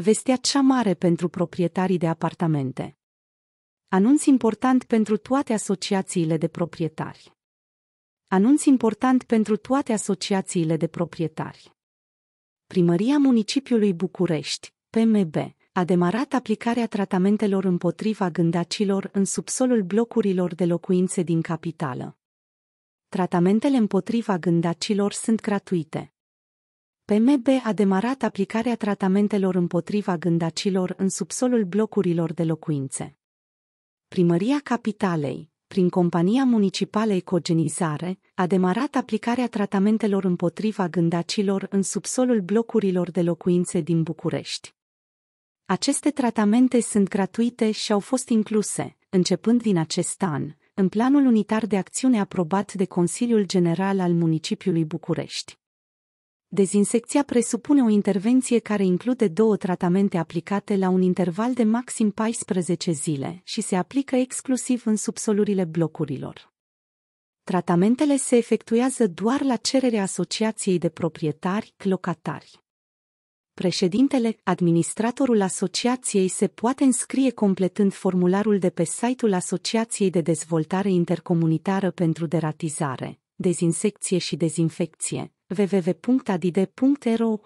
vestea cea mare pentru proprietarii de apartamente. Anunț important pentru toate asociațiile de proprietari. Anunț important pentru toate asociațiile de proprietari. Primăria Municipiului București, PMB, a demarat aplicarea tratamentelor împotriva gândacilor în subsolul blocurilor de locuințe din capitală. Tratamentele împotriva gândacilor sunt gratuite. PMB a demarat aplicarea tratamentelor împotriva gândacilor în subsolul blocurilor de locuințe. Primăria Capitalei, prin compania municipală Ecogenizare, a demarat aplicarea tratamentelor împotriva gândacilor în subsolul blocurilor de locuințe din București. Aceste tratamente sunt gratuite și au fost incluse, începând din acest an, în planul unitar de acțiune aprobat de Consiliul General al Municipiului București. Dezinsecția presupune o intervenție care include două tratamente aplicate la un interval de maxim 14 zile și se aplică exclusiv în subsolurile blocurilor. Tratamentele se efectuează doar la cererea Asociației de Proprietari Locatari. Președintele, administratorul asociației se poate înscrie completând formularul de pe site-ul Asociației de Dezvoltare Intercomunitară pentru Deratizare, Dezinsecție și Dezinfecție, www.adide.ro.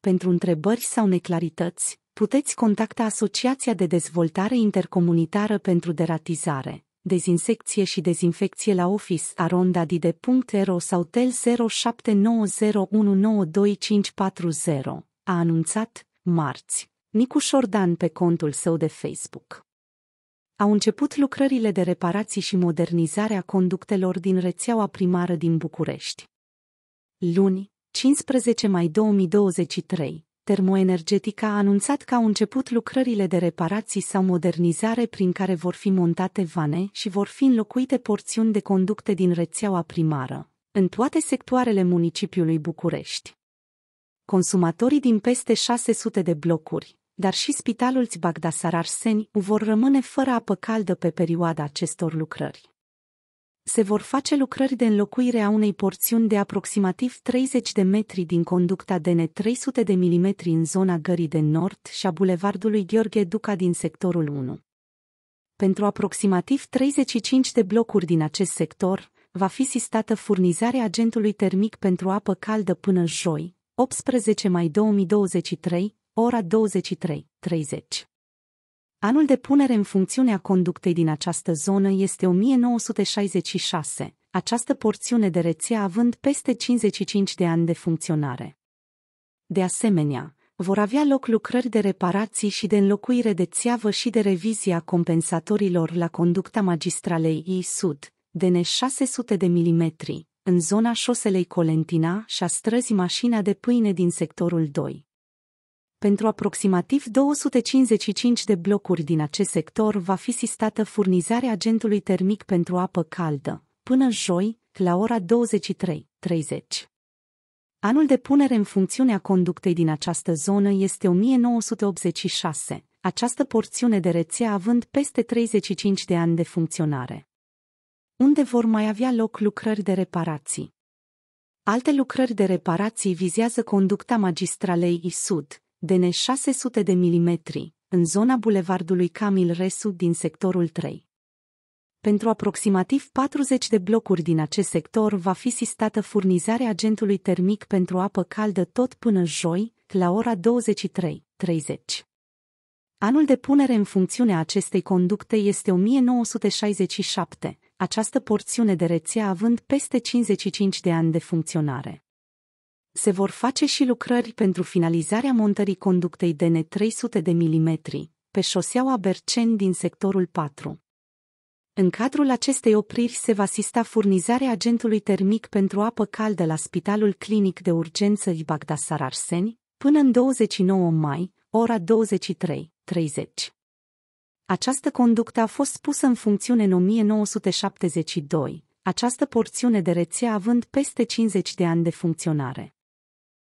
Pentru întrebări sau neclarități, puteți contacta Asociația de Dezvoltare Intercomunitară pentru Deratizare, Dezinsecție și Dezinfecție la office arondadide.ro sau tel 0790192540, a anunțat, marți, Nicu Șordan pe contul său de Facebook. Au început lucrările de reparații și modernizare a conductelor din rețeaua primară din București. Luni, 15 mai 2023, Termoenergetica a anunțat că au început lucrările de reparații sau modernizare prin care vor fi montate vane și vor fi înlocuite porțiuni de conducte din rețeaua primară, în toate sectoarele municipiului București. Consumatorii din peste 600 de blocuri, dar și spitalul Bagdasar Arseni vor rămâne fără apă caldă pe perioada acestor lucrări se vor face lucrări de înlocuire a unei porțiuni de aproximativ 30 de metri din conducta DN 300 de mm în zona Gării de Nord și a bulevardului Gheorghe Duca din sectorul 1. Pentru aproximativ 35 de blocuri din acest sector, va fi sistată furnizarea agentului termic pentru apă caldă până joi, 18 mai 2023, ora 23.30. Anul de punere în funcțiune a conductei din această zonă este 1966, această porțiune de rețea având peste 55 de ani de funcționare. De asemenea, vor avea loc lucrări de reparații și de înlocuire de țeavă și de revizie a compensatorilor la conducta magistralei I-Sud, de 600 de milimetri, în zona șoselei Colentina și a străzii Mașina de Pâine din sectorul 2 pentru aproximativ 255 de blocuri din acest sector va fi sistată furnizarea agentului termic pentru apă caldă, până joi, la ora 23.30. Anul de punere în funcțiune a conductei din această zonă este 1986, această porțiune de rețea având peste 35 de ani de funcționare. Unde vor mai avea loc lucrări de reparații? Alte lucrări de reparații vizează conducta magistralei I-Sud, de 600 de milimetri, în zona bulevardului Camil Resu din sectorul 3. Pentru aproximativ 40 de blocuri din acest sector va fi sistată furnizarea agentului termic pentru apă caldă tot până joi, la ora 23.30. Anul de punere în funcțiune a acestei conducte este 1967, această porțiune de rețea având peste 55 de ani de funcționare se vor face și lucrări pentru finalizarea montării conductei DN 300 de mm pe șoseaua Berceni din sectorul 4. În cadrul acestei opriri se va asista furnizarea agentului termic pentru apă caldă la Spitalul Clinic de Urgență Ibagdasar Arseni, până în 29 mai, ora 23.30. Această conductă a fost pusă în funcțiune în 1972, această porțiune de rețea având peste 50 de ani de funcționare.